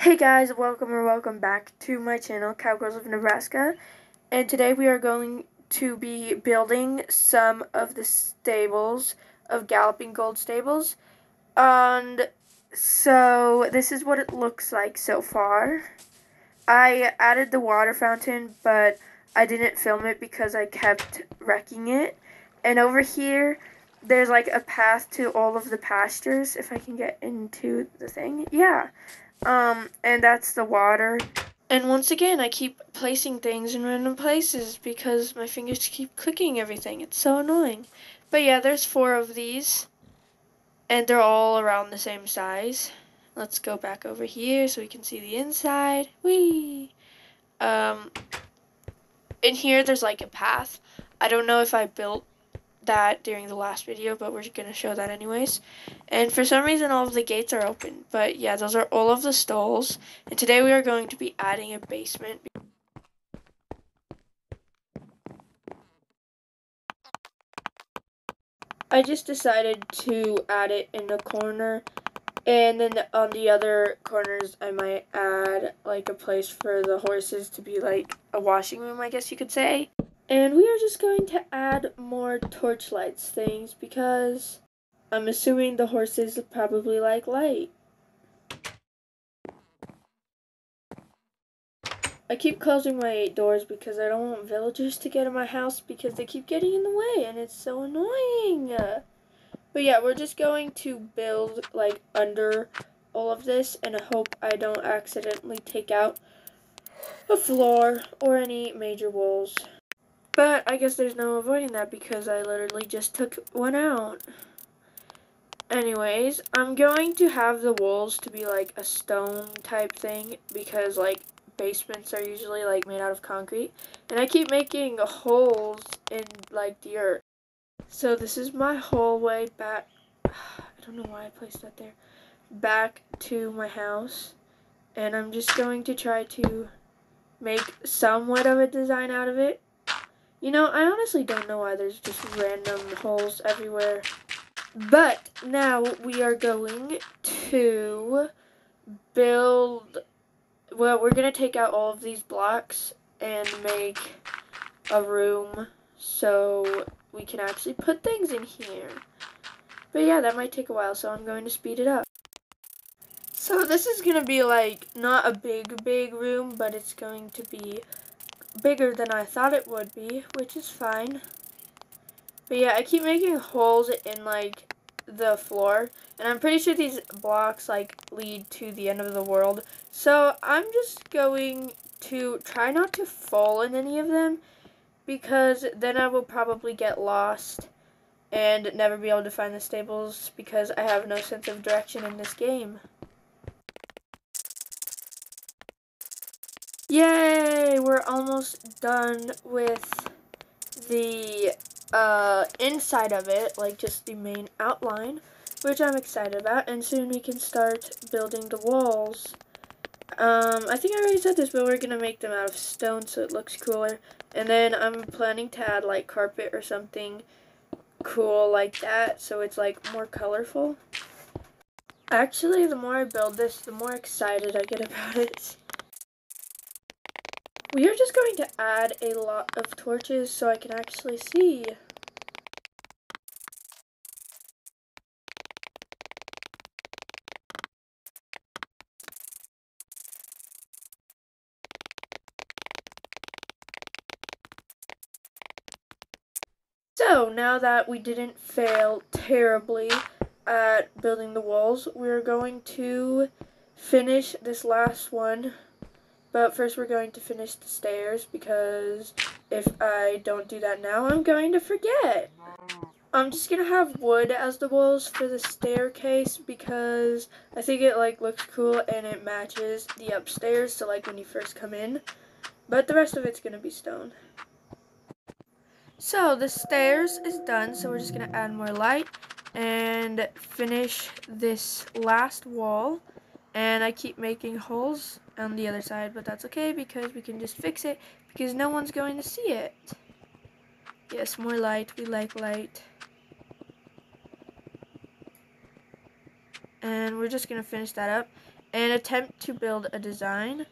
Hey guys, welcome or welcome back to my channel, Cowgirls of Nebraska. And today we are going to be building some of the stables of Galloping Gold Stables. And so this is what it looks like so far. I added the water fountain, but I didn't film it because I kept wrecking it. And over here, there's like a path to all of the pastures, if I can get into the thing. Yeah. Um, and that's the water. And once again, I keep placing things in random places because my fingers keep clicking everything. It's so annoying. But yeah, there's four of these. And they're all around the same size. Let's go back over here so we can see the inside. Whee! Um, in here, there's like a path. I don't know if I built that during the last video, but we're going to show that anyways. And for some reason, all of the gates are open. But yeah, those are all of the stalls. And today we are going to be adding a basement. I just decided to add it in the corner. And then on the other corners, I might add like a place for the horses to be like a washing room, I guess you could say. And we are just going to add more torchlights things because I'm assuming the horses probably like light. I keep closing my eight doors because I don't want villagers to get in my house because they keep getting in the way and it's so annoying. But yeah, we're just going to build like under all of this and I hope I don't accidentally take out a floor or any major walls. But I guess there's no avoiding that because I literally just took one out. Anyways, I'm going to have the walls to be like a stone type thing because like basements are usually like made out of concrete. And I keep making holes in like the earth. So this is my hallway back. I don't know why I placed that there. Back to my house. And I'm just going to try to make somewhat of a design out of it. You know, I honestly don't know why there's just random holes everywhere. But now we are going to build, well, we're going to take out all of these blocks and make a room so we can actually put things in here. But yeah, that might take a while, so I'm going to speed it up. So this is going to be like, not a big, big room, but it's going to be bigger than I thought it would be, which is fine. But yeah, I keep making holes in like the floor, and I'm pretty sure these blocks like lead to the end of the world. So I'm just going to try not to fall in any of them, because then I will probably get lost and never be able to find the stables because I have no sense of direction in this game. Yay! We're almost done with the uh, inside of it, like just the main outline, which I'm excited about, and soon we can start building the walls. Um, I think I already said this, but we're going to make them out of stone so it looks cooler, and then I'm planning to add, like, carpet or something cool like that, so it's, like, more colorful. Actually, the more I build this, the more excited I get about it. We are just going to add a lot of torches so I can actually see. So, now that we didn't fail terribly at building the walls, we're going to finish this last one but first we're going to finish the stairs because if I don't do that now, I'm going to forget. I'm just going to have wood as the walls for the staircase because I think it like looks cool and it matches the upstairs so like when you first come in. But the rest of it's going to be stone. So the stairs is done so we're just going to add more light and finish this last wall. And I keep making holes on the other side, but that's okay because we can just fix it because no one's going to see it. Yes, more light. We like light. And we're just going to finish that up. and attempt to build a design.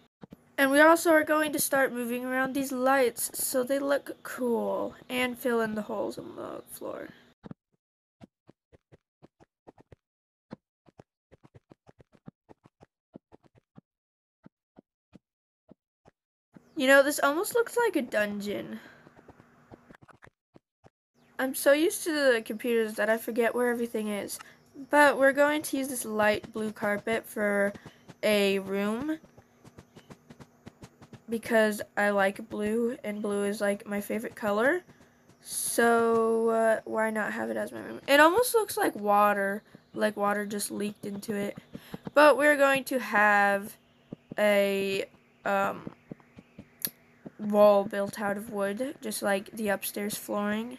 And we also are going to start moving around these lights so they look cool and fill in the holes on the floor. You know, this almost looks like a dungeon. I'm so used to the computers that I forget where everything is. But we're going to use this light blue carpet for a room because I like blue and blue is like my favorite color. So uh, why not have it as my room? It almost looks like water, like water just leaked into it. But we're going to have a um, wall built out of wood, just like the upstairs flooring.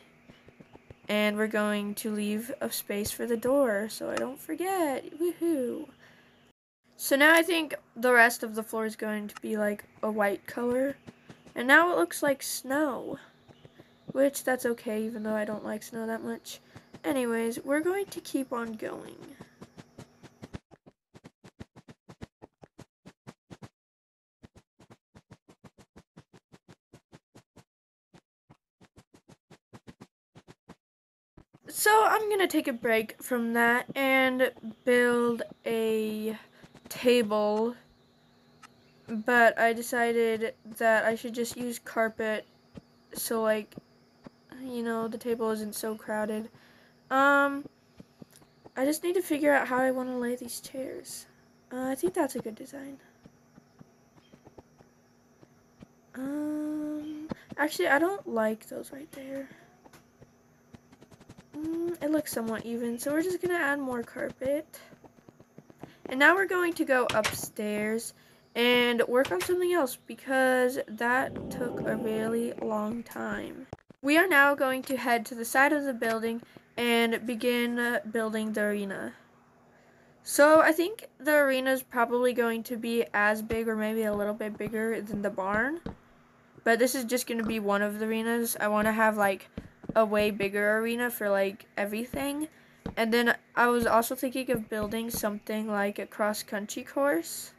And we're going to leave a space for the door so I don't forget. Woohoo! So now I think the rest of the floor is going to be like a white color. And now it looks like snow. Which, that's okay, even though I don't like snow that much. Anyways, we're going to keep on going. So I'm going to take a break from that and build a table. But I decided that I should just use carpet so like, you know, the table isn't so crowded. Um, I just need to figure out how I want to lay these chairs. Uh, I think that's a good design. Um, actually, I don't like those right there. Mm, it looks somewhat even, so we're just going to add more carpet. And now we're going to go upstairs and work on something else because that took a really long time. We are now going to head to the side of the building and begin building the arena. So I think the arena is probably going to be as big or maybe a little bit bigger than the barn. But this is just going to be one of the arenas. I want to have like a way bigger arena for like everything. And then I was also thinking of building something like a cross country course.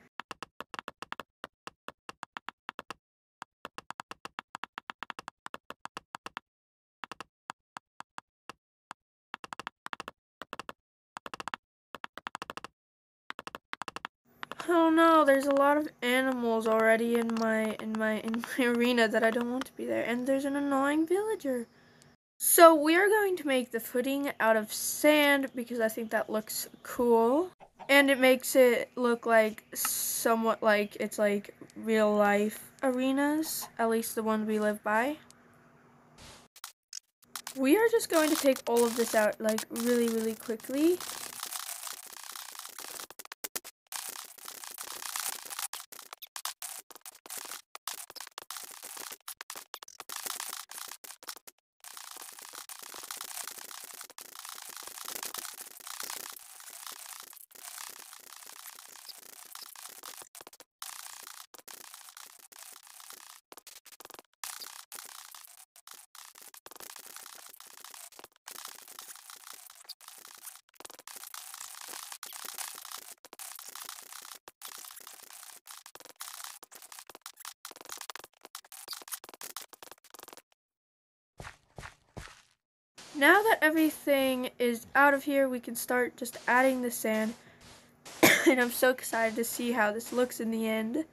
Oh no, there's a lot of animals already in my in my in my arena that I don't want to be there. And there's an annoying villager. So we are going to make the footing out of sand because I think that looks cool. And it makes it look like somewhat like it's like real life arenas, at least the ones we live by. We are just going to take all of this out like really, really quickly. Now that everything is out of here, we can start just adding the sand. and I'm so excited to see how this looks in the end.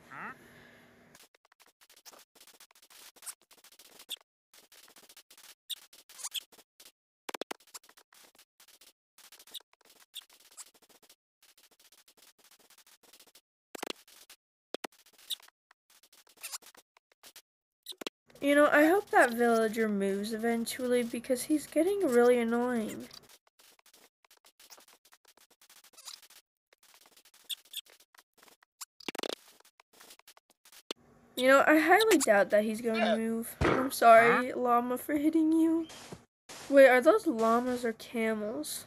Hope that villager moves eventually because he's getting really annoying. You know, I highly doubt that he's going to move. I'm sorry, llama, for hitting you. Wait, are those llamas or camels?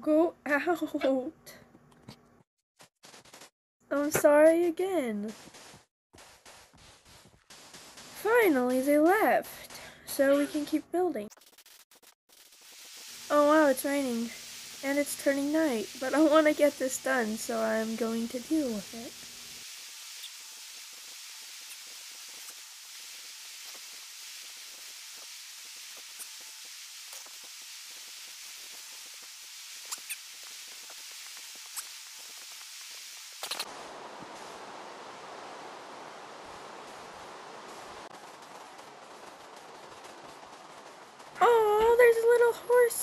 Go out. I'm sorry again. Finally they left. So we can keep building. Oh wow, it's raining. And it's turning night. But I want to get this done, so I'm going to deal with it.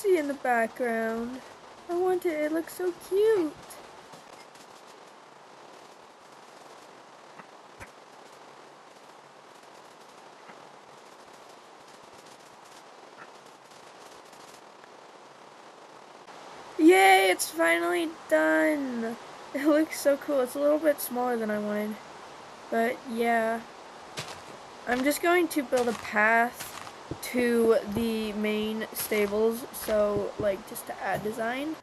Horsey in the background. I want it. It looks so cute. Yay, it's finally done. It looks so cool. It's a little bit smaller than I wanted. But yeah. I'm just going to build a path to the main stables, so like just to add design.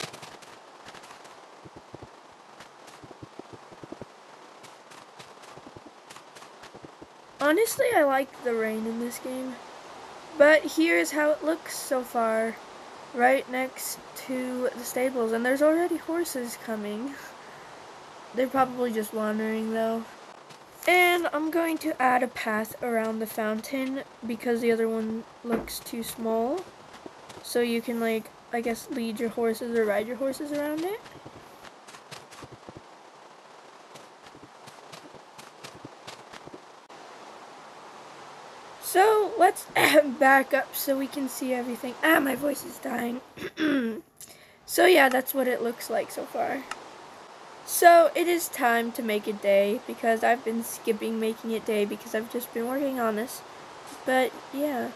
Honestly, I like the rain in this game. But here's how it looks so far. Right next to the stables. And there's already horses coming. They're probably just wandering though. And I'm going to add a path around the fountain because the other one looks too small. So you can like, I guess, lead your horses or ride your horses around it. So let's back up so we can see everything. Ah, my voice is dying. so yeah, that's what it looks like so far. So it is time to make it day because I've been skipping making it day because I've just been working on this. But yeah.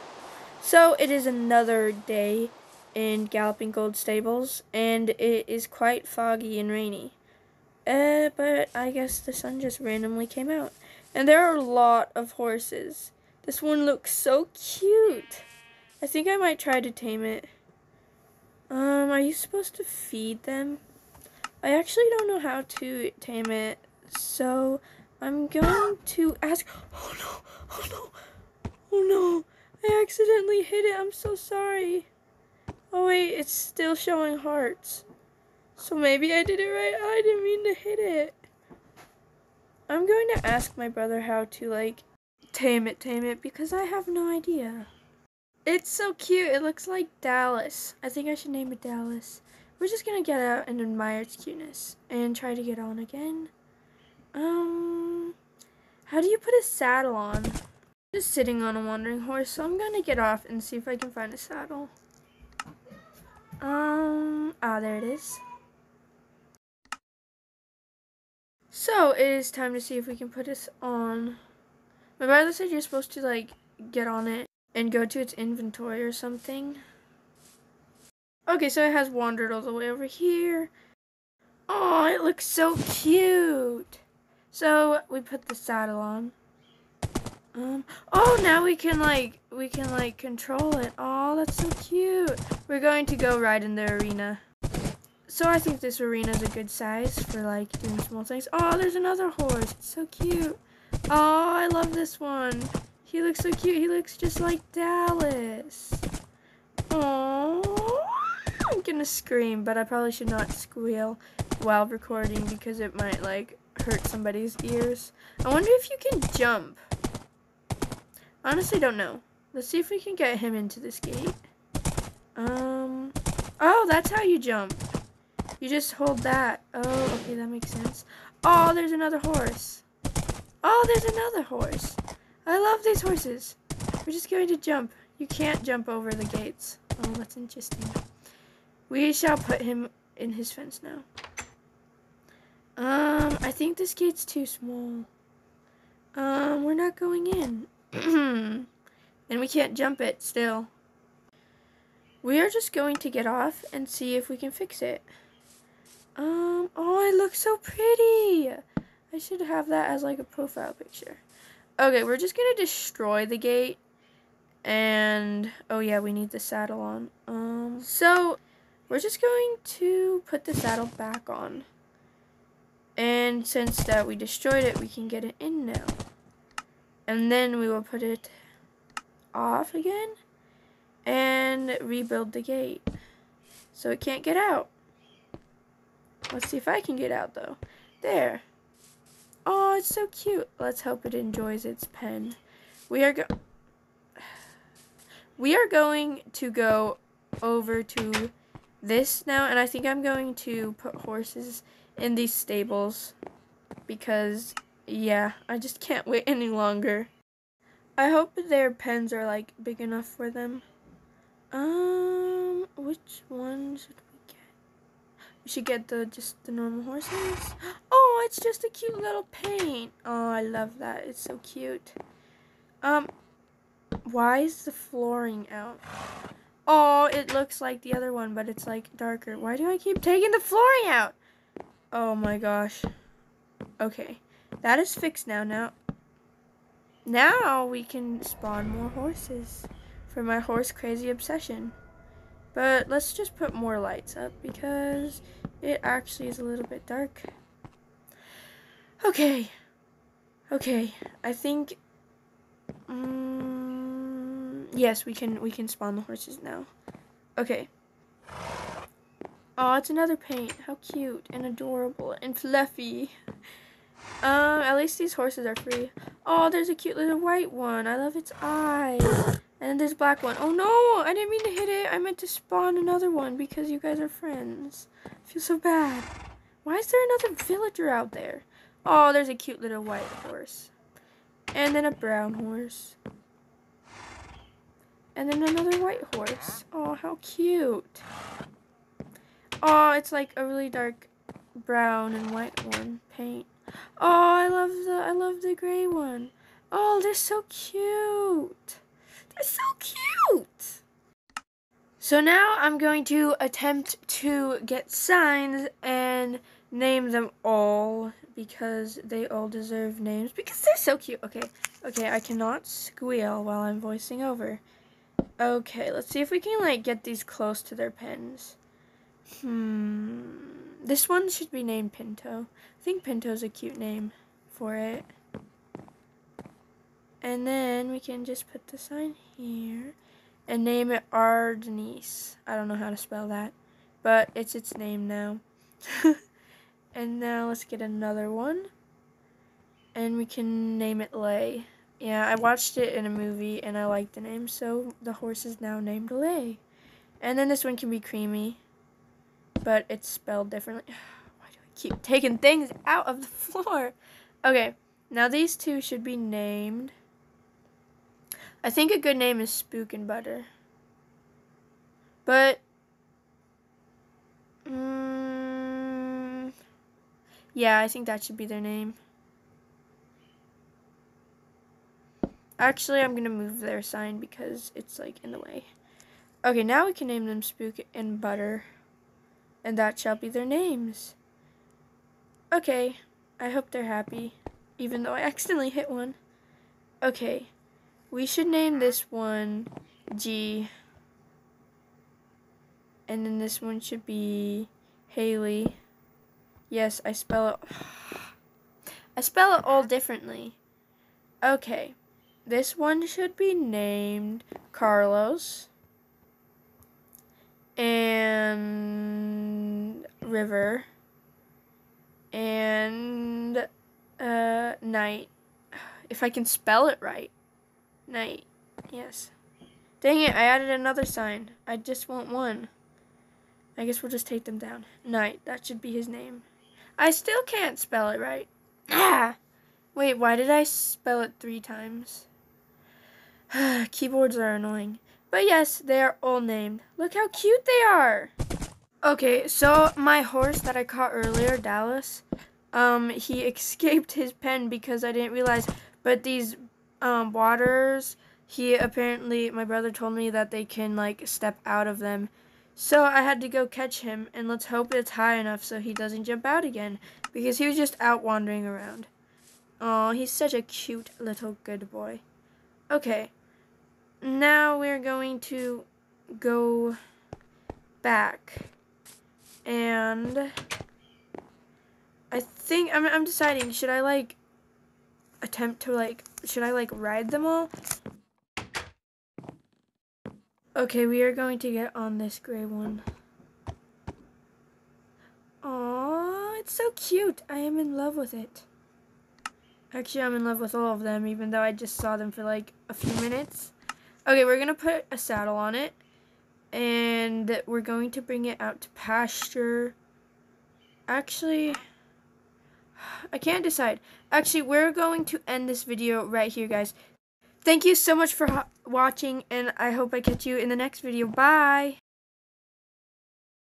So it is another day in Galloping Gold Stables and it is quite foggy and rainy. Uh, but I guess the sun just randomly came out. And there are a lot of horses. This one looks so cute. I think I might try to tame it. Um, are you supposed to feed them? I actually don't know how to tame it, so I'm going to ask. Oh no! Oh no! Oh no! I accidentally hit it. I'm so sorry. Oh wait, it's still showing hearts. So maybe I did it right. I didn't mean to hit it. I'm going to ask my brother how to like tame it, tame it, because I have no idea. It's so cute. It looks like Dallas. I think I should name it Dallas. We're just gonna get out and admire its cuteness and try to get on again. Um, how do you put a saddle on? Just sitting on a wandering horse, so I'm gonna get off and see if I can find a saddle. Um, ah, there it is. So, it is time to see if we can put this on. My brother said you're supposed to, like, get on it and go to its inventory or something. Okay, so it has wandered all the way over here. Oh, it looks so cute. So we put the saddle on. Um, oh, now we can like, we can like control it. Oh, that's so cute. We're going to go ride in the arena. So I think this arena is a good size for like doing small things. Oh, there's another horse. It's so cute. Oh, I love this one. He looks so cute. He looks just like Dallas. Oh gonna scream, but I probably should not squeal while recording because it might like hurt somebody's ears. I wonder if you can jump. Honestly, don't know. Let's see if we can get him into this gate. Um, oh, that's how you jump. You just hold that. Oh, okay, that makes sense. Oh, there's another horse. Oh, there's another horse. I love these horses. We're just going to jump. You can't jump over the gates. Oh, that's interesting. We shall put him in his fence now. Um, I think this gate's too small. Um, we're not going in. and we can't jump it still. We are just going to get off and see if we can fix it. Um, oh, it looks so pretty. I should have that as like a profile picture. Okay, we're just going to destroy the gate. And, oh yeah, we need the saddle on. Um, so we're just going to put the saddle back on. And since that we destroyed it, we can get it in now. And then we will put it off again and rebuild the gate so it can't get out. Let's see if I can get out though. There. Oh, it's so cute. Let's hope it enjoys its pen. We are go We are going to go over to this now and I think I'm going to put horses in these stables because yeah, I just can't wait any longer. I hope their pens are like big enough for them. Um, which one should we get? We should get the just the normal horses. Oh, it's just a cute little paint. Oh, I love that. It's so cute. Um, why is the flooring out? Oh, it looks like the other one, but it's like darker. Why do I keep taking the flooring out? Oh my gosh. Okay, that is fixed now. Now, now we can spawn more horses for my horse crazy obsession. But let's just put more lights up because it actually is a little bit dark. Okay. Okay. I think um, yes, we can we can spawn the horses now. Okay. Oh, it's another paint. How cute and adorable and fluffy. Um, at least these horses are free. Oh, there's a cute little white one. I love its eyes. And then there's a black one. Oh no, I didn't mean to hit it. I meant to spawn another one because you guys are friends. I feel so bad. Why is there another villager out there? Oh, there's a cute little white horse. And then a brown horse. And then another white horse. Oh, how cute. Oh, it's like a really dark brown and white one paint. Oh, I love the I love the gray one. Oh, they're so cute. They're so cute. So now I'm going to attempt to get signs and name them all because they all deserve names because they're so cute. Okay, okay, I cannot squeal while I'm voicing over. Okay, let's see if we can like get these close to their pens. Hmm, this one should be named Pinto. I think Pinto's a cute name for it. And then we can just put the sign here and name it Ardenice. I don't know how to spell that, but it's its name now. and now let's get another one. And we can name it Lay. Yeah, I watched it in a movie and I liked the name, so the horse is now named Lay. And then this one can be Creamy, but it's spelled differently. Why do I keep taking things out of the floor? Okay, now these two should be named I think a good name is Spook and Butter. But, mm, yeah, I think that should be their name. Actually, I'm going to move their sign because it's, like, in the way. Okay, now we can name them Spook and Butter. And that shall be their names. Okay, I hope they're happy. Even though I accidentally hit one. Okay. We should name this one G. And then this one should be Haley. Yes, I spell it. I spell it all differently. Okay. This one should be named Carlos. And River. And uh, Night. If I can spell it right. Night. Yes. Dang it, I added another sign. I just want one. I guess we'll just take them down. Night. That should be his name. I still can't spell it right. Ah! Wait, why did I spell it three times? Keyboards are annoying. But yes, they are all named. Look how cute they are! Okay, so my horse that I caught earlier, Dallas, um, he escaped his pen because I didn't realize, but these um, waters, he apparently, my brother told me that they can like step out of them. So I had to go catch him, and let's hope it's high enough so he doesn't jump out again, because he was just out wandering around. Oh, he's such a cute little good boy. Okay, now we're going to go back, and I think, I'm, I'm deciding, should I like attempt to like, should I like ride them all? Okay, we are going to get on this gray one. Aww, it's so cute. I am in love with it. Actually, I'm in love with all of them, even though I just saw them for like a few minutes. Okay, we're going to put a saddle on it. And we're going to bring it out to pasture. Actually, I can't decide. Actually, we're going to end this video right here, guys. Thank you so much for watching, and I hope I catch you in the next video. Bye!